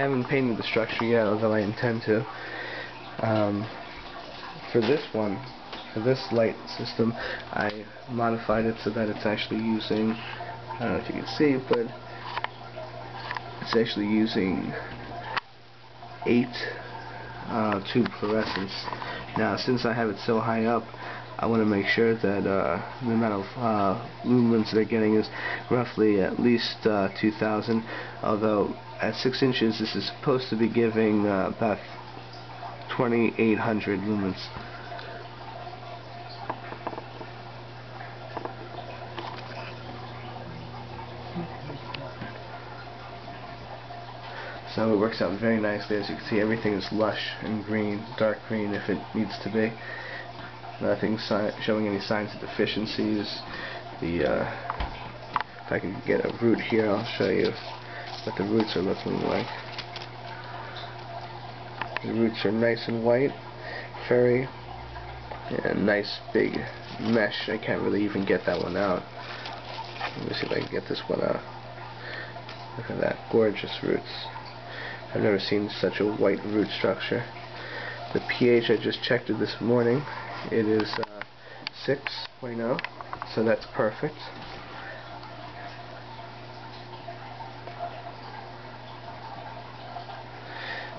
haven't painted the structure yet, although I intend to. Um, for this one, for this light system, I modified it so that it's actually using, I don't know if you can see, but it's actually using 8 uh, tube fluorescence. Now, since I have it so high up, I want to make sure that uh, the amount of uh, lumens they're getting is roughly at least uh, 2,000, although at 6 inches this is supposed to be giving uh, about 2,800 lumens. So it works out very nicely as you can see everything is lush and green, dark green if it needs to be. Nothing showing any signs of deficiencies. The uh, If I can get a root here I'll show you what the roots are looking like. The roots are nice and white, very and nice big mesh. I can't really even get that one out. Let me see if I can get this one out. Look at that, gorgeous roots. I've never seen such a white root structure. The pH, I just checked it this morning. It is uh, 6.0, so that's perfect.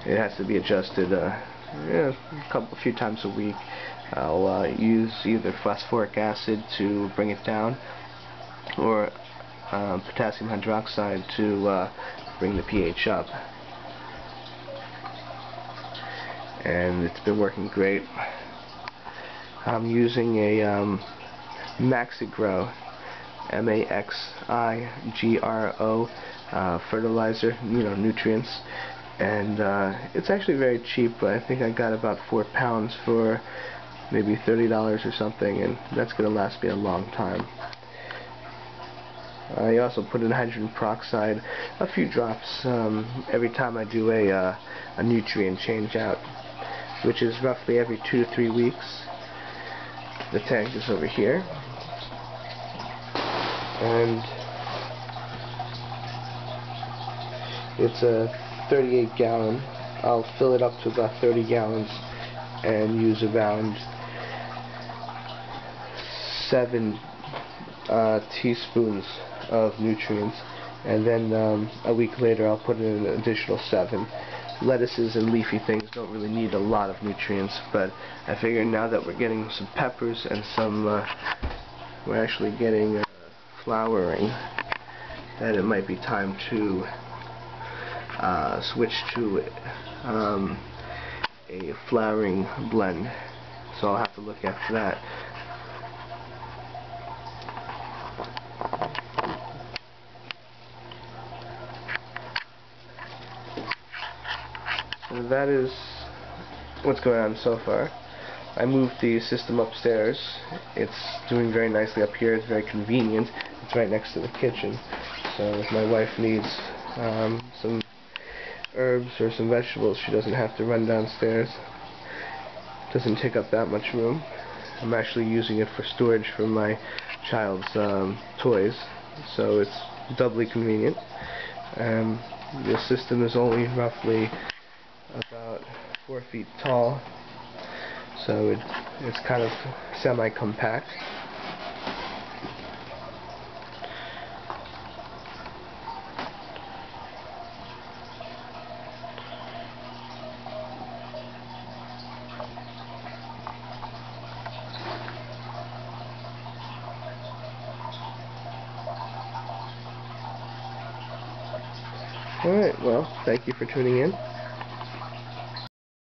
It has to be adjusted uh, yeah, a couple, few times a week. I'll uh, use either phosphoric acid to bring it down, or uh, potassium hydroxide to uh, bring the pH up and it's been working great. I'm using a um, Maxigro M-A-X-I-G-R-O uh, fertilizer, you know, nutrients and uh, it's actually very cheap but I think I got about four pounds for maybe $30 or something and that's going to last me a long time. I also put in hydrogen peroxide a few drops um, every time I do a, uh, a nutrient change out which is roughly every two to three weeks. The tank is over here. And it's a 38 gallon. I'll fill it up to about 30 gallons and use around seven uh, teaspoons of nutrients and then um, a week later I'll put in an additional seven lettuces and leafy things don't really need a lot of nutrients, but I figure now that we're getting some peppers and some, uh, we're actually getting uh, flowering, that it might be time to uh, switch to um, a flowering blend. So I'll have to look after that. That is what's going on so far. I moved the system upstairs. It's doing very nicely up here. It's very convenient. It's right next to the kitchen. So if my wife needs um, some herbs or some vegetables, she doesn't have to run downstairs. Doesn't take up that much room. I'm actually using it for storage for my child's um, toys, so it's doubly convenient. Um, the system is only roughly about four feet tall so it, it's kind of semi-compact Alright, well, thank you for tuning in.